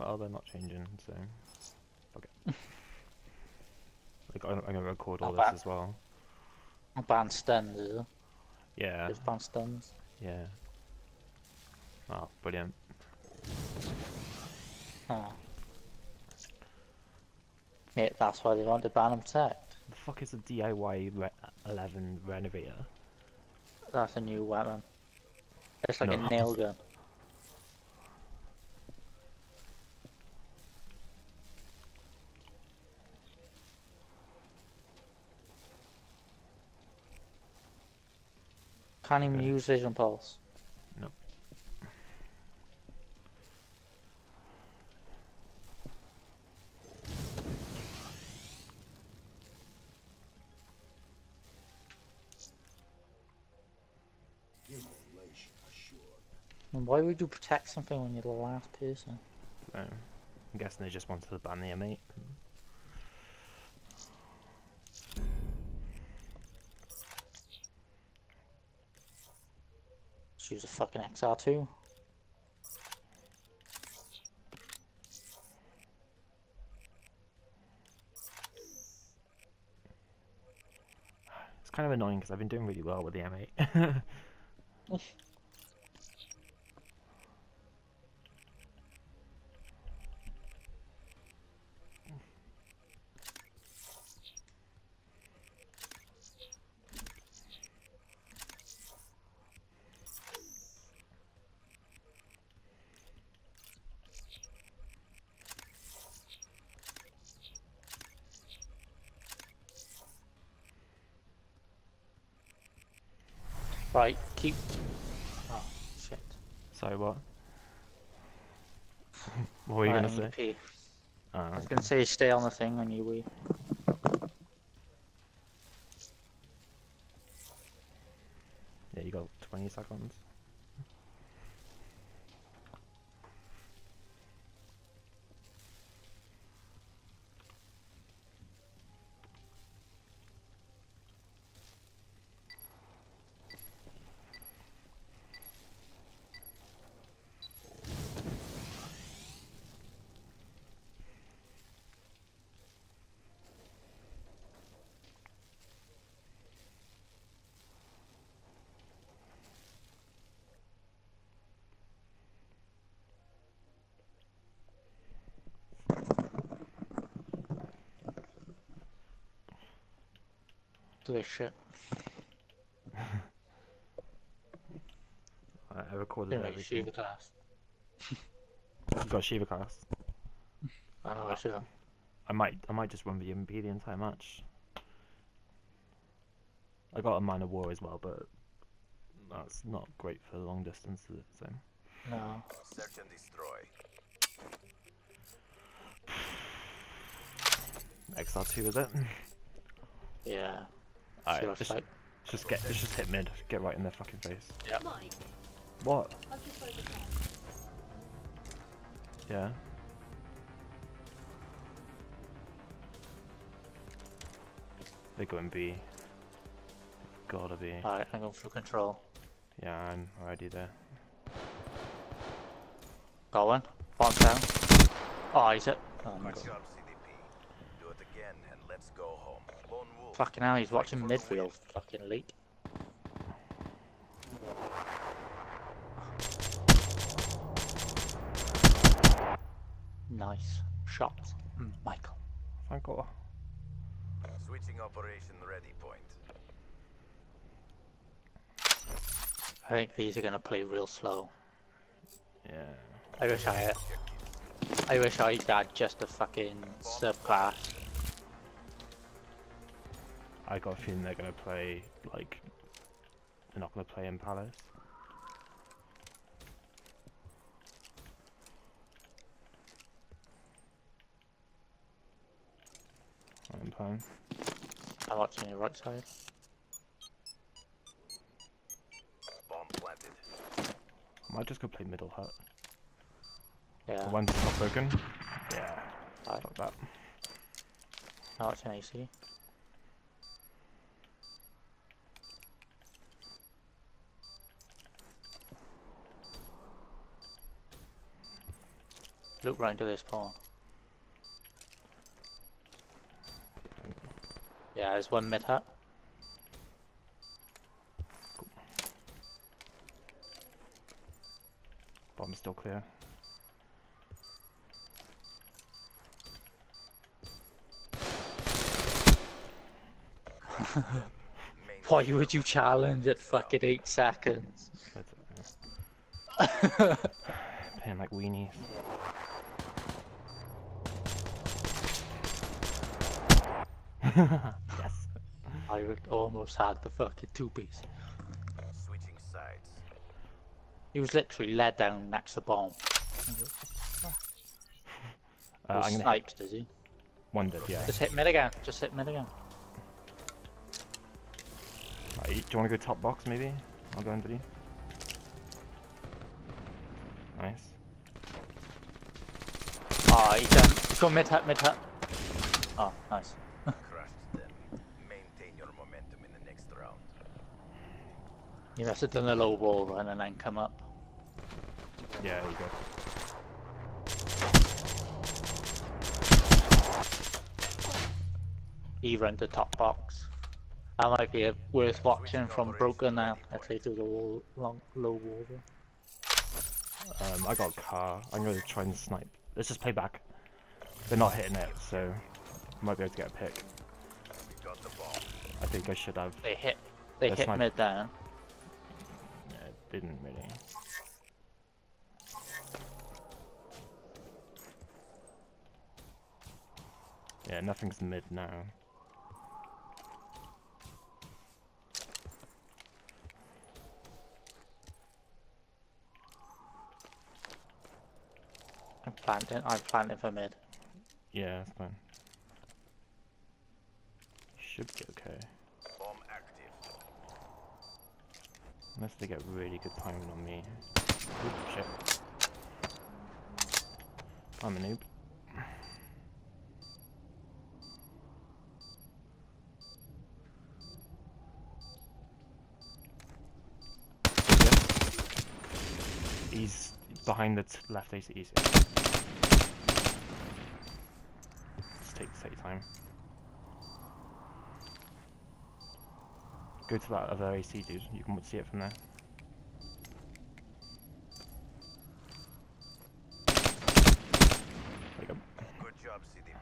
Well, they're not changing, so fuck it. like, I'm, I'm gonna record all Not this as well. I Ban stuns, is it? Yeah, Just ban stuns. yeah. Oh, brilliant. Oh. Yeah, that's why they want to ban and protect. The fuck is a DIY re 11 renovator? That's a new weapon. It's like No. a nail gun. Can't even Okay. use vision pulse. Nope. And why would you protect something when you're the last person? So, I'm guessing they just wanted to ban the M8. Use a fucking XR2. It's kind of annoying because I've been doing really well with the M8. Right, keep. Oh, shit. Sorry, what? what were you Right, gonna say? to pee. Oh, I was gonna say stay on the thing when you wee. yeah, you got 20 seconds. Do this shit. I, I recorded Anyway, everything. Shieva class. You got Shieva cast. I know I should have. I might, I might just run the MP the entire match. I got a Man-O-War as well, but that's not great for long distance. is? So No. Search and destroy. XR2 is it? Yeah. Alright, See just, just get, let's just hit mid. Get right in their fucking face. Mike, What? I've just photographed. Yeah. They go in B. Gotta be. Alright, I'm going through control. Yeah, I'm already there. Got one. One down. Oh, he's it. Oh, my Good God. job, CDP. Do it again and let's go home. Lone Wolf. Fucking hell, he's watching Fight for the midfield. Fucking leak. Nice shot, Michael. Thank God. Switching operation ready point. I think these are gonna play real slow. Yeah. I wish I had. I wish I had just a fucking subclass. I got a feeling they're gonna play like they're not gonna play in Palace. I'm playing. I'm watching your right side. Bomb planted. I might just go play middle hut. Yeah, The one's not broken. Yeah. Alright. Fuck that. I'm watching AC. Look right into this pawn. Yeah, there's one mid hut. Bottom's still clear. Why would you challenge at fucking eight seconds? Playing like weenies. yes. I almost had the fucking two piece. Switching sides. He was literally led down next to bomb. Uh, I'm gonna hit does he? one dead, yeah. Just hit mid again. Just hit mid again. Right, do you want to go top box maybe? I'll go under you. Nice. Oh, he's done. He's gone mid hut, mid hut. Oh, nice. Crushed them. Maintain your momentum in the next round. He must have done a low wall run and then come up. Yeah, there you go. He ran the top box. That might be a worth watching from Broken now if they do the wall, long, low wall run. Um, I got a car. I'm gonna try and snipe. Let's just play back. They're not hitting it, so might be able to get a pick. We got the ball. I think I should have. They hit, they hit fine. mid down. Didn't really. Yeah, nothing's mid now. I'm planting, I'm planting for mid. Yeah, that's fine. Should be okay. Bomb active. Unless they get really good timing on me. Shit. I'm a noob. He's behind the left. Easy. Just take take time. Go to that other AC, dude. You can see it from there. Good job, CDP.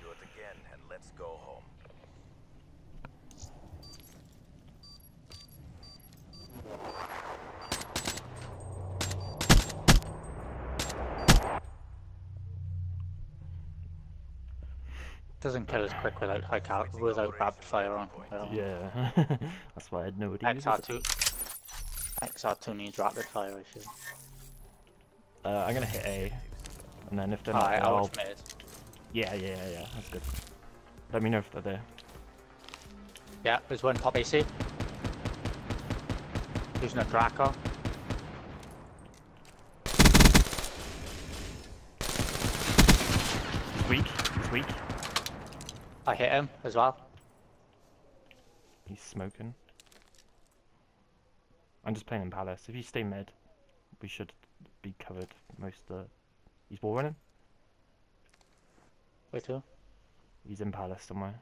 Do it again and let's go home. Doesn't kill as quick without high cal without rapid fire on. Well, Yeah, that's why I had no idea. XR2. XR2 needs rapid fire, I should. Uh, I'm gonna hit A, and then if they're not, there, I'll yeah, yeah, yeah, yeah, that's good. Let me know if they're there. Yeah, there's one top AC. Using a Drakon. He's weak. He's weak. I hit him as well. He's smoking. I'm just playing in Palace. If you stay mid, we should be covered most of the... He's ball running? Wait two. He's in Palace somewhere.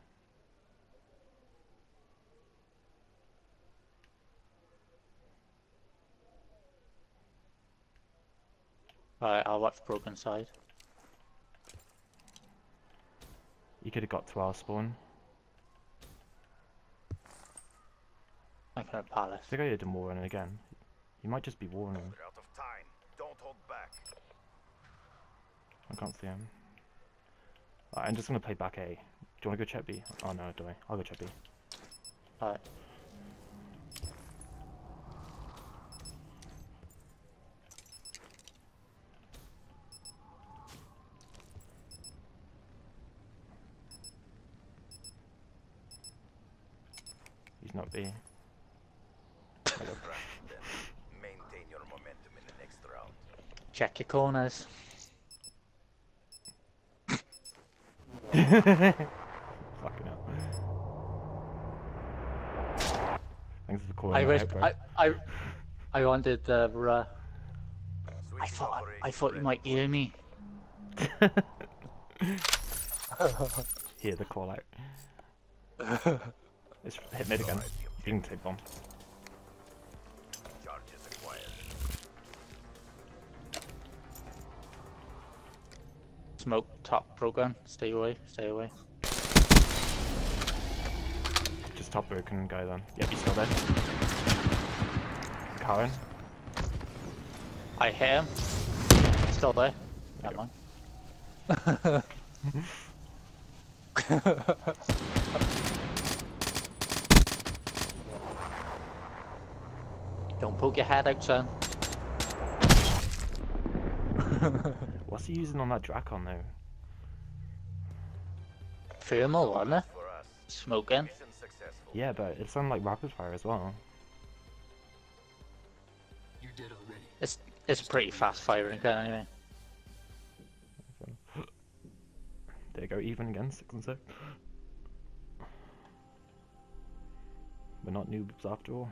Alright, I'll watch Broken Side. You could have got to our spawn. I'm gonna Palace. I think I heard him wall running again. He might just be wall running. Out of time. Don't hold back. I can't see him. Alright, I'm just gonna play back A. Do you wanna go check B? Oh no, do I? I'll go check B. Alright. He's not B. Crushed them. Maintain your momentum in the next round. Check your corners. Fucking hell. Thanks for calling I wish. I I I wanted the uh, I thought I thought you might hear me. Hear the call out. It's hit mid again. You can take bomb. Smoke top broken. Stay away. Stay away. Just top broken guy then. Yep, he's still there. Karen. I hear him. Still there. Never mind. Don't poke your head out, son. What's he using on that Drakon though? Thermal, wasn't it? Us. Smoking. Yeah, but it sounded like rapid fire as well. You did already. It's it's pretty fast firing gun anyway. There you go, even again, six and six. We're not noobs after all.